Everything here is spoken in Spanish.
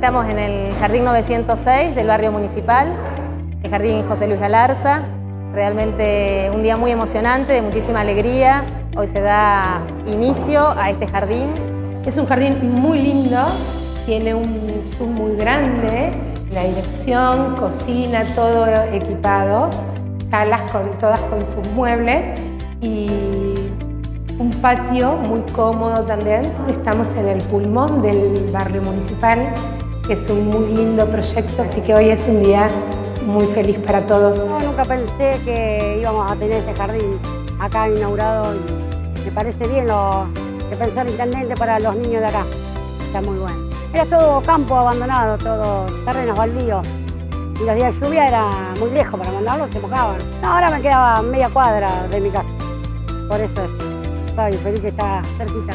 Estamos en el Jardín 906 del barrio municipal, el Jardín José Luis Galarza. Realmente un día muy emocionante, de muchísima alegría. Hoy se da inicio a este jardín. Es un jardín muy lindo, tiene un zoom muy grande, la dirección, cocina, todo equipado, salas con, todas con sus muebles y un patio muy cómodo también. Estamos en el pulmón del barrio municipal, que es un muy lindo proyecto, así que hoy es un día muy feliz para todos. nunca pensé que íbamos a tener este jardín acá inaugurado y me parece bien lo que pensó el intendente para los niños de acá. Está muy bueno. Era todo campo abandonado, todo terrenos baldíos. Y los días de lluvia era muy lejos para mandarlos, se mojaban. ahora me quedaba media cuadra de mi casa. Por eso estoy feliz que está cerquita.